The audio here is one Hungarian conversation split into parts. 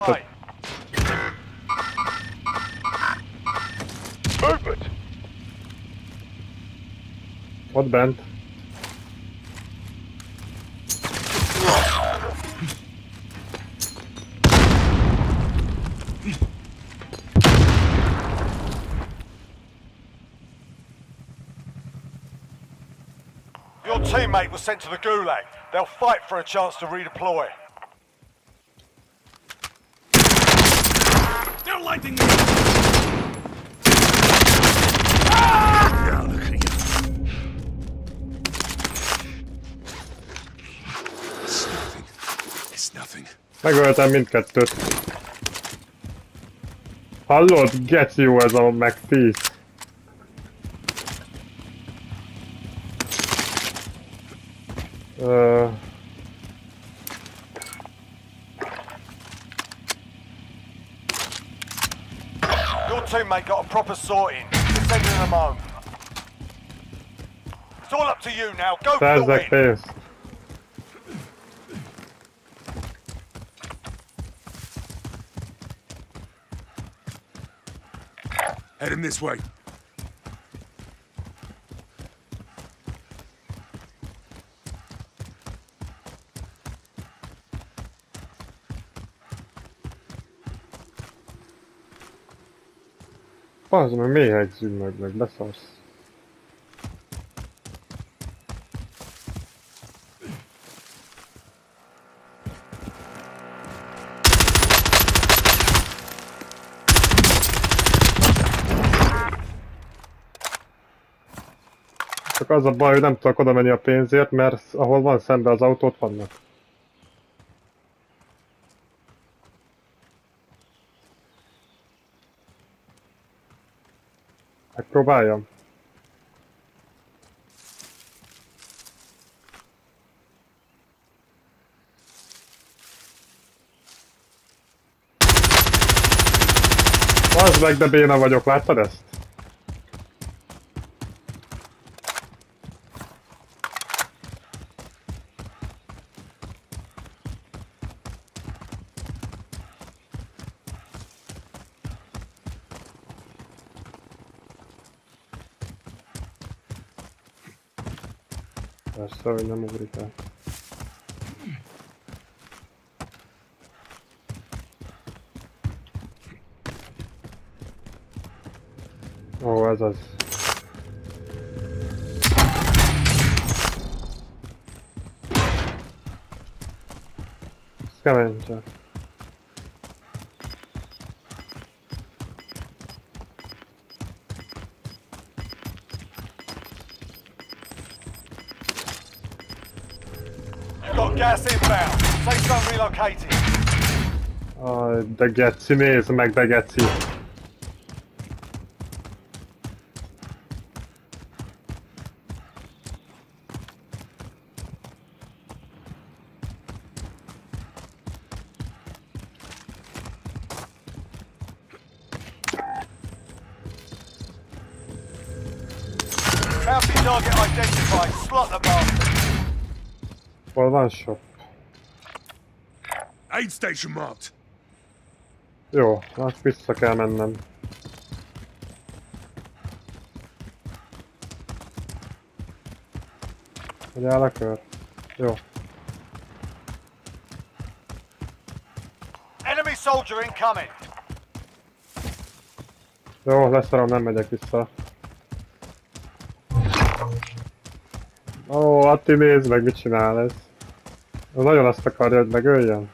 Right. Movement. Ott bent. Your teammate was sent to the Gulag. They'll fight for a chance to redeploy. It's nothing. Megöltem mindkettőt. Hallod? Get jó ez a meg 10. Teammate got a proper sorting. You're sending them home. It's all up to you now. Go for the szerzek win. pénzt. Heading this way. Az meg méhegyzünk meg, meg beszarsz. Csak az a baj, hogy nem tudok oda menni a pénzért, mert ahol van szembe az autó, ott vannak. Megpróbáljam. Az meg, de béna vagyok, láttad ezt? Особенно мугрика. О, азаз. Скажем, что. Gas inbound. Safe zone relocated. Aj, de oh, geci, nézd meg, de geci. Bounty target identified. Slot the bastard. Hol van shop? Aid station marked. Jó, hát vissza kell mennem. Hogy áll a kör? Jó. Enemy soldier incoming. Jó, leszarom, nem megyek vissza. Ó, Atti nézd meg, mit csinál ez. Nagyon azt akarja, hogy megöljem.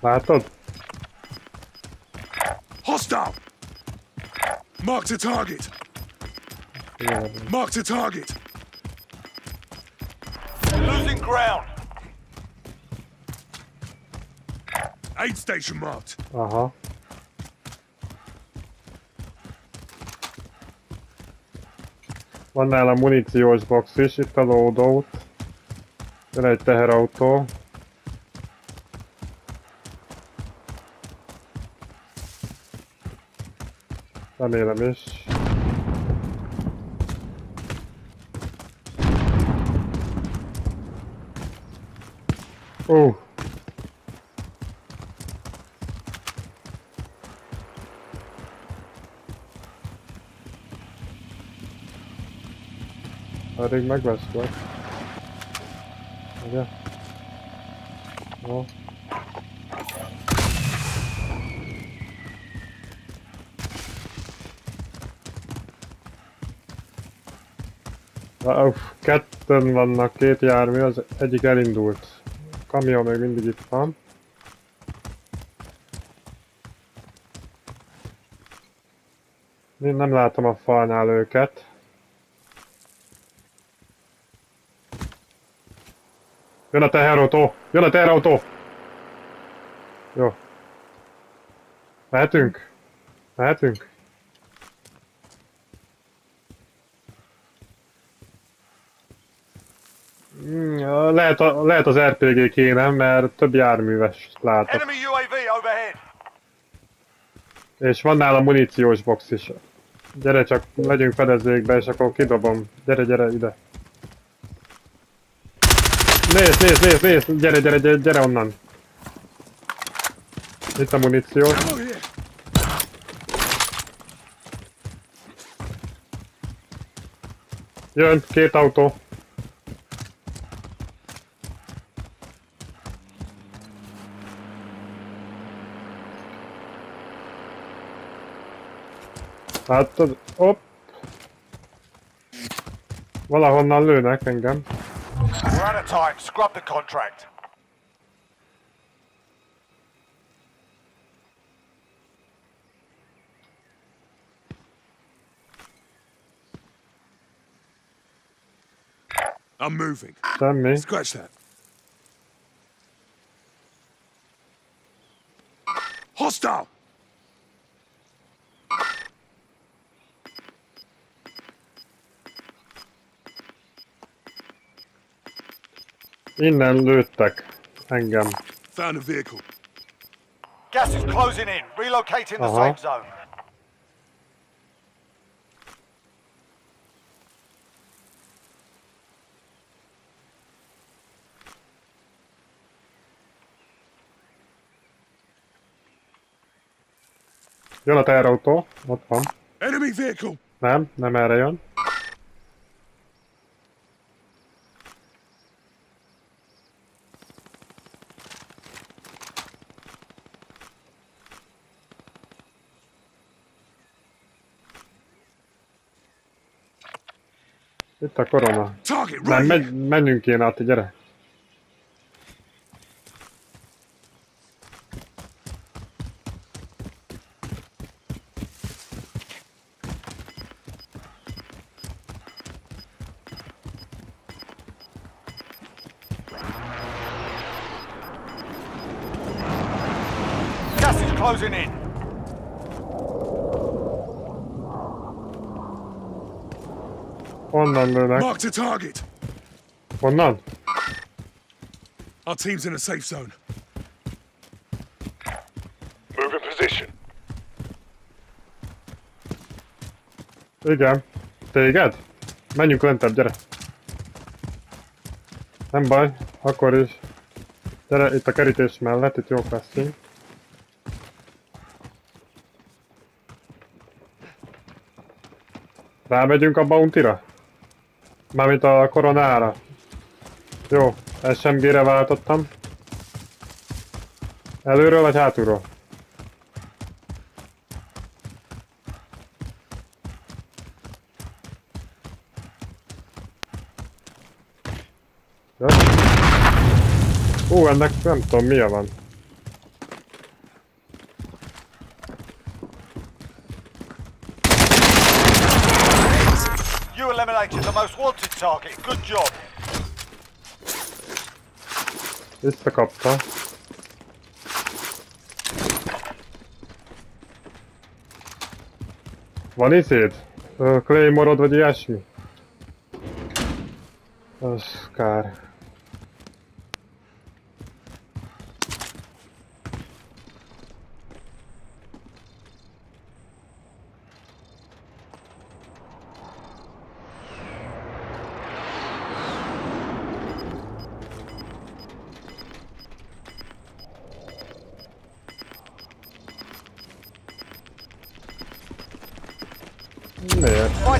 Látod? Hostile! Marked a target. Marked a target. Losing ground. Aid station marked. Aha. Van nálam muníciós box is, itt a loadout. Jön egy teherautó. Remélem is. Ó! Oh. Pedig megveszlek. Ugye? Jó. Uff, ketten vannak, két jármű, az egyik elindult. A kamion még mindig itt van. Én nem látom a falnál őket. Jön a teherautó! Jön a teherautó! Jó. Mehetünk? Mehetünk? Mm, Lehet, a, lehet az RPG kéne, mert több járműves látok. És van nála muníciós box is. Gyere csak, legyünk fedezékbe, és akkor kidobom. Gyere, gyere ide. Nees, nees, nees, nees. Jere, jere, jere, jere onnan. Hitta munition. Jön, kietautuu. Vänta, upp. Voilà, hon har lunat en. We're out of time. Scrub the contract. I'm moving. Semmi. Scratch that. Hostile! Innen lőttek engem. Found a vehicle. Gas is closing in. Relocating the Uh-huh. safe zone. Jön a teherautó. Ott van. Enemy vehicle! Nem, nem erre jön. Itt a korona. Megy, menjünk kéne át, gyere. Onnan lőnek. Marked a target. Onnan? Our team's in a safe zone. Move in position. Igen. Téged? Menjünk lentebb, gyere. Nem baj, akkor is. Gyere, itt a kerítés mellett, itt jók leszünk. Rámegyünk a bounty-ra? Mármint a koronára. Jó, SMG-re váltottam. Előről vagy hátulról? Ú, ennek nem tudom mi van. You eliminated the most wanted target. Good job. Visszakapta. Van izéd? Ö, Claymore-od vagy ilyesmi? Kár.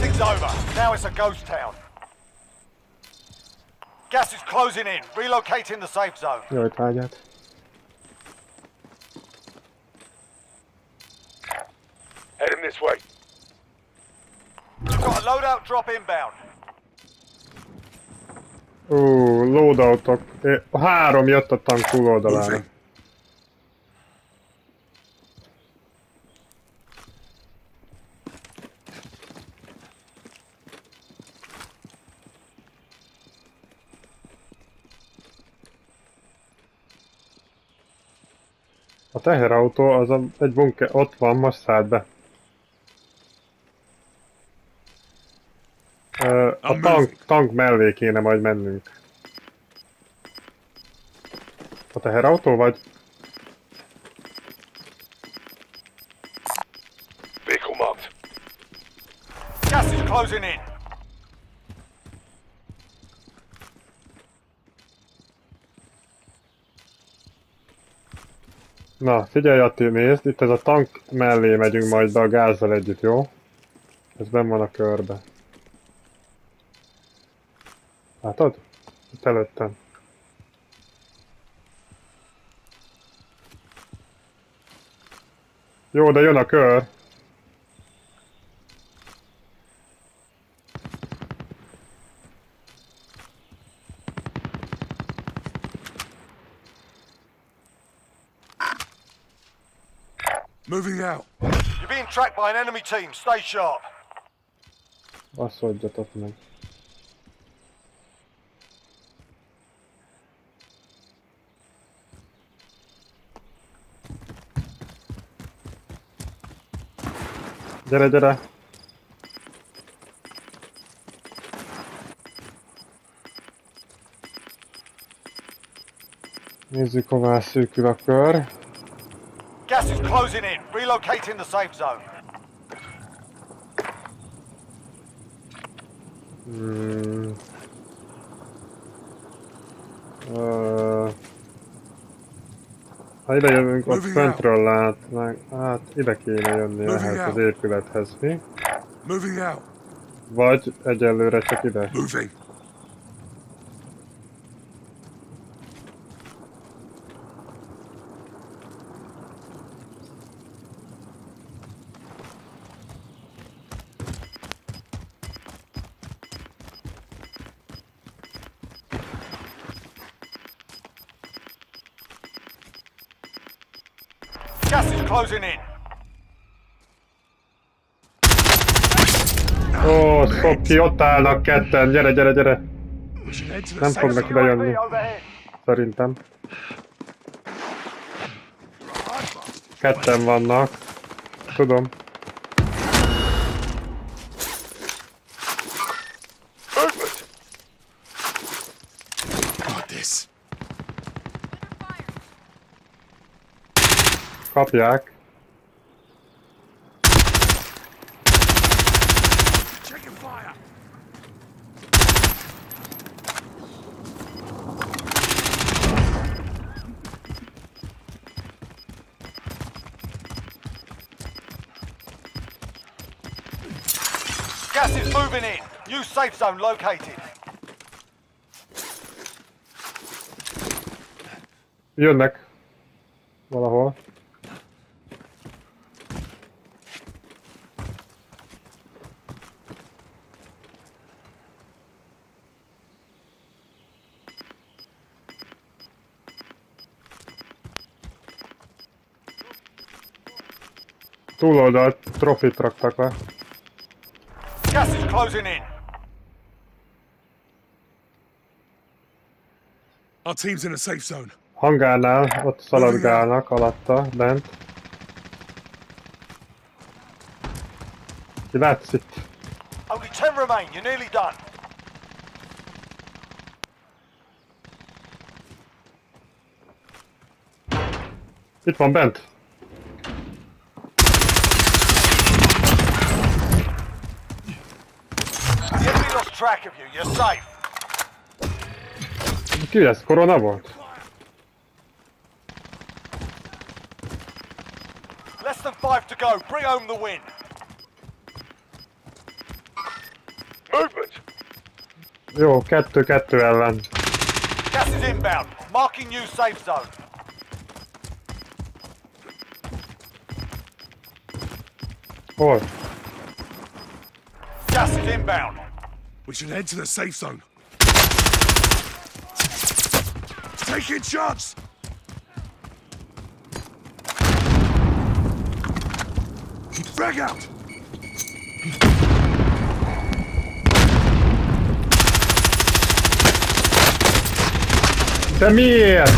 Miért? Fighting's over. Now it's a ghost town. Gas is closing in. Relocating the safe zone. Jaj, tárgyát. Heading this way. You've got a loadout drop inbound. Ú, loadoutok. É, eh, Három jött a tank túloldalára. A teherautó az a, egy bunker, ott van, most szállt be. Ö, a I'm tank, tank mellé kéne majd mennünk. A teherautó vagy? Vehicle marked. Gas is closing in. Na, figyelj Atti, nézd, itt ez a tank mellé megyünk majd be a gázzal együtt, jó? Ez benn van a körbe. Látod? Itt előttem. Jó, de jön a kör. Moving out. You're being tracked by an enemy team. Stay sharp. Basszodjatok meg. Gyere, gyere! Nézzük, hová szűkül a kör. Gas is closing in. Relocating the safe zone. Hmm. Ö, Ha ide jövünk, ott föntről látnánk. Hát ide kéne jönni Moving ehhez az out. épülethez, mi? Moving out. Vagy egyelőre csak ide. Moving. Gas is closing in. Ó, szop ki, ott állnak ketten, gyere, gyere, gyere! Nem fognak ide jönni, szerintem. Ketten vannak. Tudom. Checking fire. Gas is moving in. New safe zone located. Jönnek. Valahol. Túloldalt trofit raktak le. Gas is closing in. Our team's in a safe zone. Hangárnál ott szaladgálnak alatta, bent. Ki látsz itt? Only 10 remain. You're nearly done. Itt van bent. Track of you. You're safe. Ki ez? Korona volt? Less than five to go. Bring home the win. Movement. Jó, kettő-kettő ellen. Gas is inbound. Marking new safe zone. Hol? Gas is inbound. We should head to the safe zone. Taking shots! Frag out! Miért?